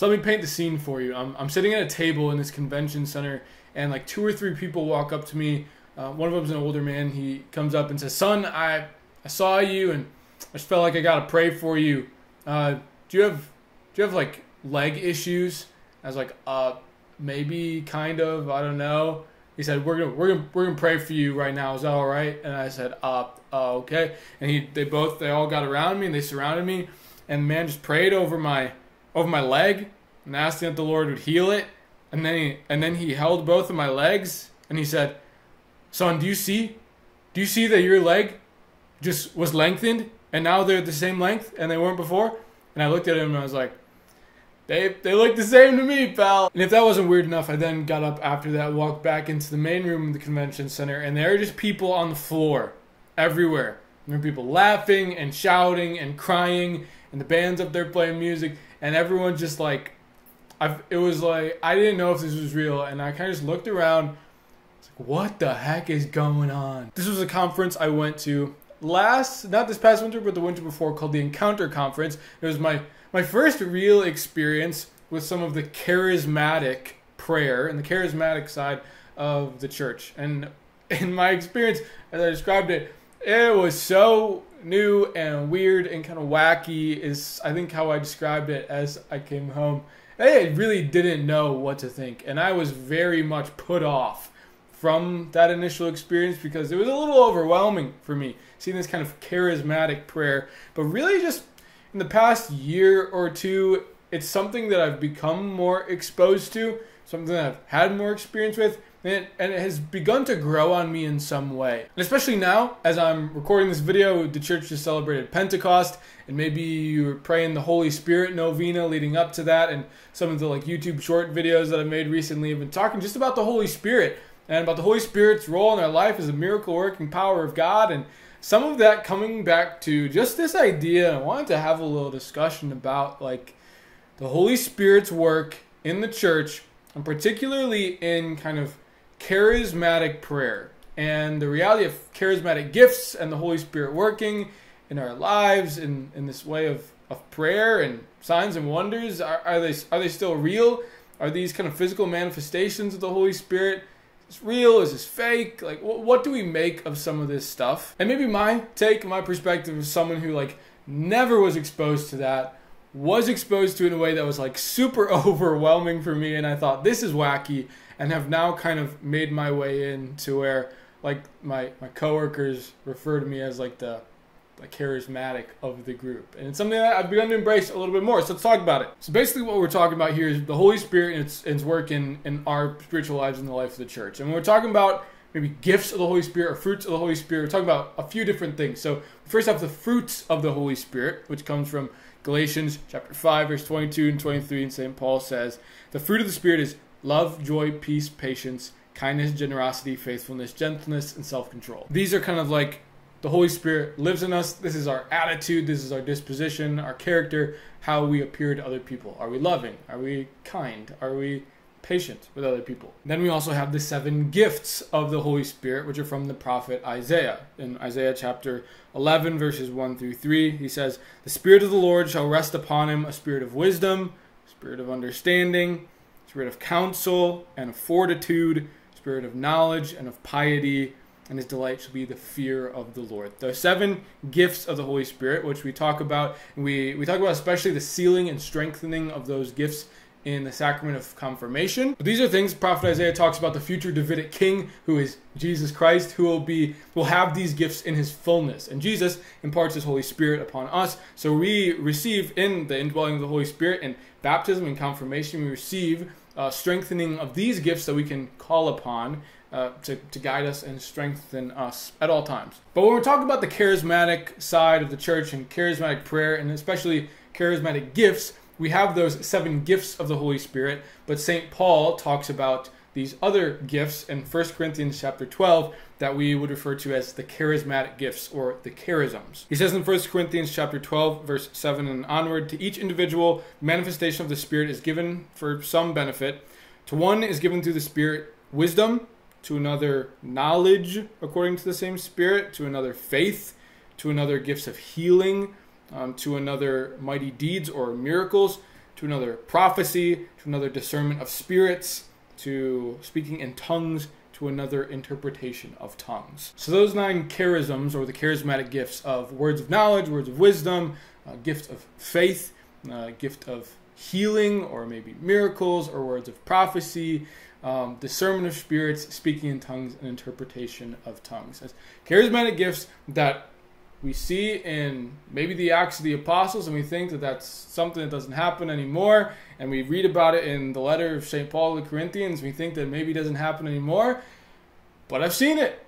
So let me paint the scene for you. I'm, I'm sitting at a table in this convention center, and like two or three people walk up to me. Uh, one of them's an older man. He comes up and says, "Son, I I saw you, and I just felt like I gotta pray for you. Uh, do you have do you have like leg issues?" I was like, "Uh, maybe, kind of. I don't know." He said, "We're gonna we're gonna we're gonna pray for you right now. Is that all right?" And I said, "Uh, uh okay." And he they both they all got around me and they surrounded me, and the man just prayed over my over my leg and asking that the Lord would heal it. And then he and then he held both of my legs and he said, "Son, do you see? Do you see that your leg just was lengthened and now they're the same length and they weren't before?" And I looked at him and I was like, "They they look the same to me, pal." And if that wasn't weird enough, I then got up after that, walked back into the main room of the convention center, and there are just people on the floor everywhere. There are people laughing and shouting and crying, and the band's up there playing music, and everyone just like I've, it was like I didn't know if this was real, and I kind of just looked around. Like, what the heck is going on? This was a conference I went to last, not this past winter, but the winter before, called the Encounter Conference. It was my my first real experience with some of the charismatic prayer and the charismatic side of the church. And in my experience, as I described it, it was so new and weird and kind of wacky. Is I think how I described it as I came home. I really didn't know what to think, and I was very much put off from that initial experience because it was a little overwhelming for me seeing this kind of charismatic prayer. But really, just in the past year or two, it's something that I've become more exposed to, something that I've had more experience with, and it, has begun to grow on me in some way. And especially now, as I'm recording this video, the church just celebrated Pentecost, and maybe you were praying the Holy Spirit novena leading up to that, and some of the like YouTube short videos that I've made recently have been talking just about the Holy Spirit and about the Holy Spirit's role in our life as a miracle working power of God, and some of that coming back to just this idea. I wanted to have a little discussion about like the Holy Spirit's work in the church, and particularly in kind of charismatic prayer and the reality of charismatic gifts and the Holy Spirit working in our lives in, in this way of, of prayer and signs and wonders are, are they are they still real? Are these kind of physical manifestations of the Holy Spirit is this real? Is this fake? Like wh- what do we make of some of this stuff? And maybe my take my perspective as someone who like never was exposed to that was exposed to it in a way that was like super overwhelming for me and I thought this is wacky and have now kind of made my way in to where like my my coworkers refer to me as like the the charismatic of the group. And it's something that I've begun to embrace a little bit more. So let's talk about it. So basically what we're talking about here is the Holy Spirit and its, its work in, in our spiritual lives in the life of the church. And when we're talking about maybe gifts of the Holy Spirit or fruits of the Holy Spirit, we're talking about a few different things. So first have the fruits of the Holy Spirit, which comes from Galatians chapter 5, verse 22 and 23, and St. Paul says, The fruit of the Spirit is love, joy, peace, patience, kindness, generosity, faithfulness, gentleness, and self control. These are kind of like the Holy Spirit lives in us. This is our attitude, this is our disposition, our character, how we appear to other people. Are we loving? Are we kind? Are we patient with other people? Then we also have the seven gifts of the Holy Spirit, which are from the prophet Isaiah. In Isaiah chapter 11, verses 1 through 3, he says, The Spirit of the Lord shall rest upon him, a spirit of wisdom, spirit of understanding spirit of counsel and of fortitude, spirit of knowledge and of piety, and his delight shall be the fear of the Lord. Are seven gifts of the Holy Spirit, which we talk about. We, we talk about especially the sealing and strengthening of those gifts in the sacrament of confirmation. But these are things Prophet Isaiah talks about the future Davidic king who is Jesus Christ who will be will have these gifts in his fullness. And Jesus imparts his Holy Spirit upon us. So we receive in the indwelling of the Holy Spirit in baptism and confirmation we receive uh, strengthening of these gifts that we can call upon uh, to, to guide us and strengthen us at all times. But when we're talking about the charismatic side of the church and charismatic prayer, and especially charismatic gifts, we have those seven gifts of the Holy Spirit. But St. Paul talks about these other gifts in 1 Corinthians chapter 12 that we would refer to as the charismatic gifts or the charisms. He says in 1 Corinthians chapter 12 verse 7 and onward to each individual manifestation of the spirit is given for some benefit. To one is given through the spirit wisdom, to another knowledge according to the same spirit, to another faith, to another gifts of healing, um, to another mighty deeds or miracles to another prophecy, to another discernment of spirits, to speaking in tongues, to another interpretation of tongues. So, those nine charisms, or the charismatic gifts of words of knowledge, words of wisdom, uh, gift of faith, uh, gift of healing, or maybe miracles, or words of prophecy, um, discernment of spirits, speaking in tongues, and interpretation of tongues. As charismatic gifts that we see in maybe the Acts of the Apostles, and we think that that's something that doesn't happen anymore. And we read about it in the letter of St. Paul to the Corinthians. We think that maybe it doesn't happen anymore. But I've seen it.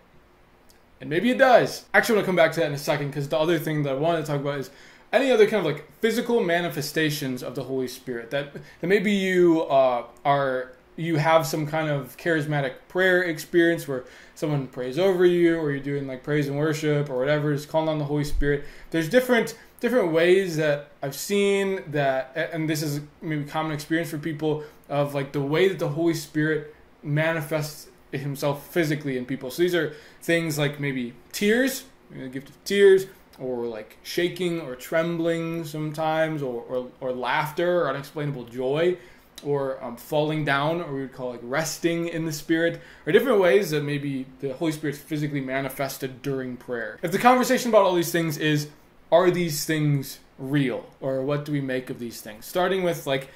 And maybe it does. Actually, I want to come back to that in a second because the other thing that I wanted to talk about is any other kind of like physical manifestations of the Holy Spirit that, that maybe you uh, are you have some kind of charismatic prayer experience where someone prays over you or you're doing like praise and worship or whatever is calling on the holy spirit. There's different different ways that i've seen that and this is maybe common experience for people of like the way that the holy spirit manifests himself physically in people. So these are things like maybe tears the gift of tears or like shaking or trembling sometimes or, or, or laughter or unexplainable joy or um, falling down, or we would call like resting in the Spirit, or different ways that maybe the Holy Spirit's physically manifested during prayer. If the conversation about all these things is, are these things real, or what do we make of these things? Starting with like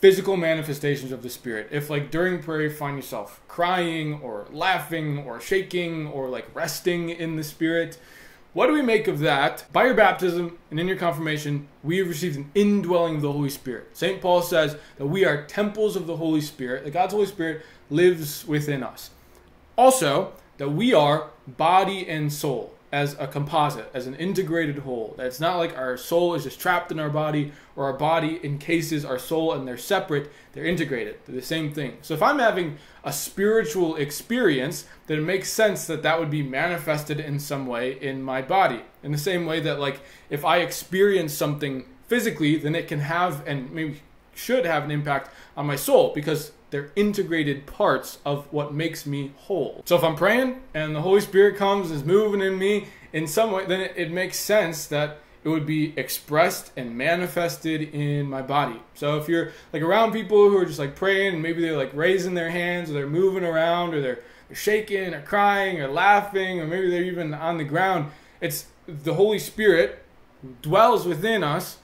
physical manifestations of the Spirit. If like during prayer you find yourself crying, or laughing, or shaking, or like resting in the Spirit, what do we make of that? By your baptism and in your confirmation, we have received an indwelling of the Holy Spirit. St. Paul says that we are temples of the Holy Spirit, that God's Holy Spirit lives within us. Also, that we are body and soul as a composite, as an integrated whole. It's not like our soul is just trapped in our body or our body encases our soul and they're separate, they're integrated. They're the same thing. So if I'm having a spiritual experience, then it makes sense that that would be manifested in some way in my body. In the same way that, like, if I experience something physically, then it can have and maybe should have an impact on my soul because they're integrated parts of what makes me whole. So if I'm praying and the Holy Spirit comes and is moving in me in some way, then it, it makes sense that it would be expressed and manifested in my body. So if you're like around people who are just like praying and maybe they're like raising their hands or they're moving around or they're, they're shaking or crying or laughing or maybe they're even on the ground, it's the Holy Spirit dwells within us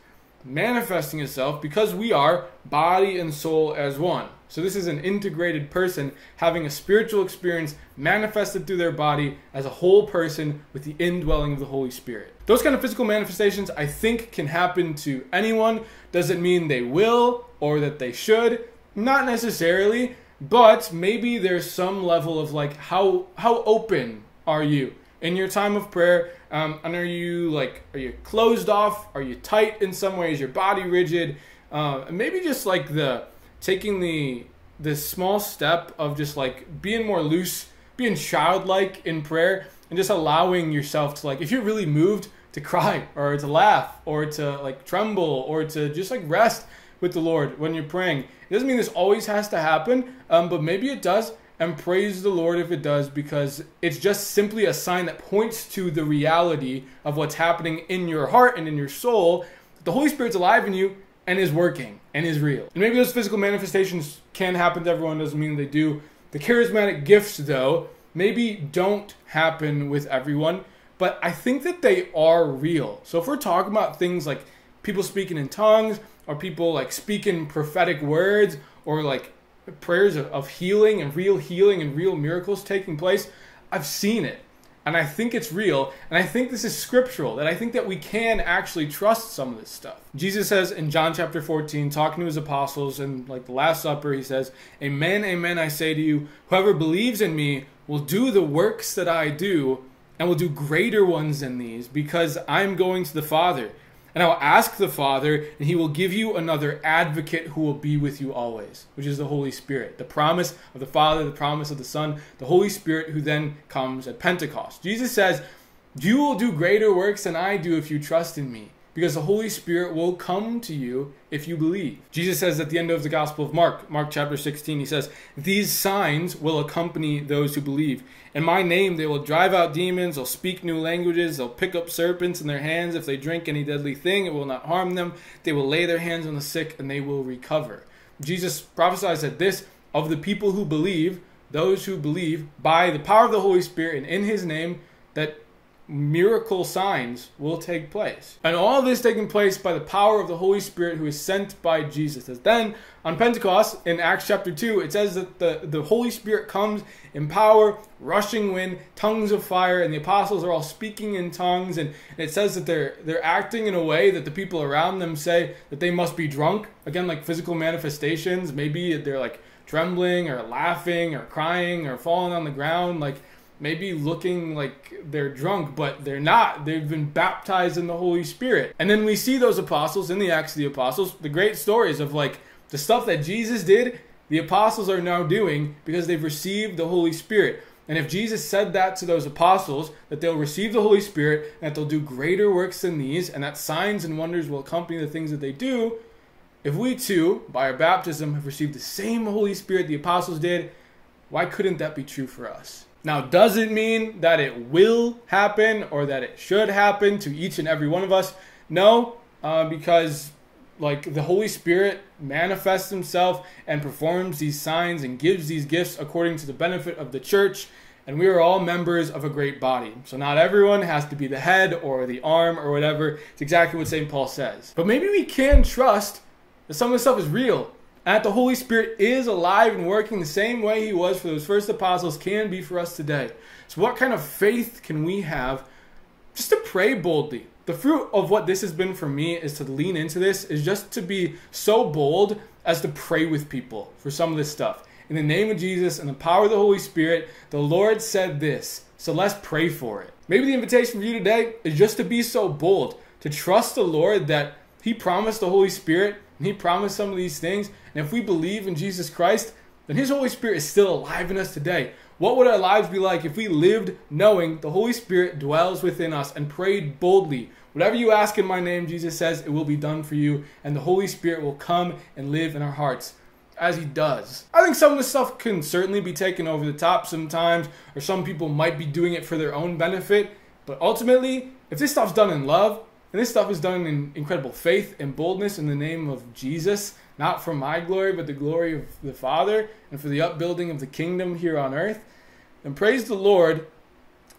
manifesting itself because we are body and soul as one. So this is an integrated person having a spiritual experience manifested through their body as a whole person with the indwelling of the Holy Spirit. Those kind of physical manifestations I think can happen to anyone. Doesn't mean they will or that they should. Not necessarily, but maybe there's some level of like how how open are you in your time of prayer? Um, and are you like are you closed off? Are you tight in some ways? Your body rigid? Uh, maybe just like the taking the this small step of just like being more loose, being childlike in prayer, and just allowing yourself to like if you're really moved to cry or to laugh or to like tremble or to just like rest with the Lord when you're praying. It doesn't mean this always has to happen, um, but maybe it does. And praise the Lord if it does, because it's just simply a sign that points to the reality of what's happening in your heart and in your soul. The Holy Spirit's alive in you, and is working and is real. And maybe those physical manifestations can happen to everyone, doesn't mean they do. The charismatic gifts, though, maybe don't happen with everyone, but I think that they are real. So if we're talking about things like people speaking in tongues, or people like speaking prophetic words, or like prayers of, of healing and real healing and real miracles taking place, I've seen it and I think it's real, and I think this is scriptural, that I think that we can actually trust some of this stuff. Jesus says in John chapter 14, talking to his apostles and like the Last Supper, he says, Amen, amen, I say to you, whoever believes in me will do the works that I do, and will do greater ones than these, because I'm going to the Father. And I will ask the Father, and he will give you another advocate who will be with you always, which is the Holy Spirit. The promise of the Father, the promise of the Son, the Holy Spirit who then comes at Pentecost. Jesus says, You will do greater works than I do if you trust in me. Because the Holy Spirit will come to you if you believe. Jesus says at the end of the Gospel of Mark, Mark chapter 16, he says, These signs will accompany those who believe. In my name they will drive out demons, they'll speak new languages, they'll pick up serpents in their hands. If they drink any deadly thing, it will not harm them. They will lay their hands on the sick and they will recover. Jesus prophesies that this of the people who believe, those who believe by the power of the Holy Spirit and in his name, that miracle signs will take place. And all this taking place by the power of the Holy Spirit who is sent by Jesus. As then on Pentecost in Acts chapter 2, it says that the, the Holy Spirit comes in power, rushing wind, tongues of fire, and the apostles are all speaking in tongues. And it says that they're they're acting in a way that the people around them say that they must be drunk. Again, like physical manifestations. Maybe they're like trembling or laughing or crying or falling on the ground. Like maybe looking like they're drunk, but they're not. They've been baptized in the Holy Spirit. And then we see those apostles in the Acts of the Apostles, the great stories of like the stuff that Jesus did, the apostles are now doing because they've received the Holy Spirit. And if Jesus said that to those apostles, that they'll receive the Holy Spirit, and that they'll do greater works than these, and that signs and wonders will accompany the things that they do, if we too, by our baptism, have received the same Holy Spirit the apostles did, why couldn't that be true for us? Now, does it mean that it will happen or that it should happen to each and every one of us? No, uh, because like the Holy Spirit manifests himself and performs these signs and gives these gifts according to the benefit of the church. And we are all members of a great body. So not everyone has to be the head or the arm or whatever. It's exactly what St. Paul says. But maybe we can trust that some of this stuff is real that the Holy Spirit is alive and working the same way He was for those first apostles can be for us today. So, what kind of faith can we have just to pray boldly? The fruit of what this has been for me is to lean into this, is just to be so bold as to pray with people for some of this stuff. In the name of Jesus and the power of the Holy Spirit, the Lord said this. So let's pray for it. Maybe the invitation for you today is just to be so bold, to trust the Lord that He promised the Holy Spirit and He promised some of these things. And if we believe in Jesus Christ, then His Holy Spirit is still alive in us today. What would our lives be like if we lived knowing the Holy Spirit dwells within us and prayed boldly? Whatever you ask in my name, Jesus says, it will be done for you, and the Holy Spirit will come and live in our hearts as he does. I think some of this stuff can certainly be taken over the top sometimes, or some people might be doing it for their own benefit. But ultimately, if this stuff's done in love, and this stuff is done in incredible faith and boldness in the name of Jesus, not for my glory, but the glory of the Father and for the upbuilding of the kingdom here on earth. And praise the Lord.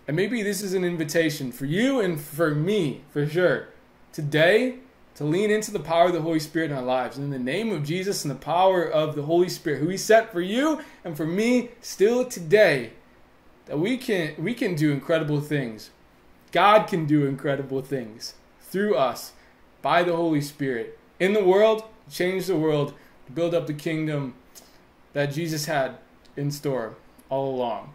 And maybe this is an invitation for you and for me, for sure, today to lean into the power of the Holy Spirit in our lives. And in the name of Jesus and the power of the Holy Spirit, who He sent for you and for me still today, that we can we can do incredible things. God can do incredible things through us by the Holy Spirit in the world, change the world, build up the kingdom that Jesus had in store all along.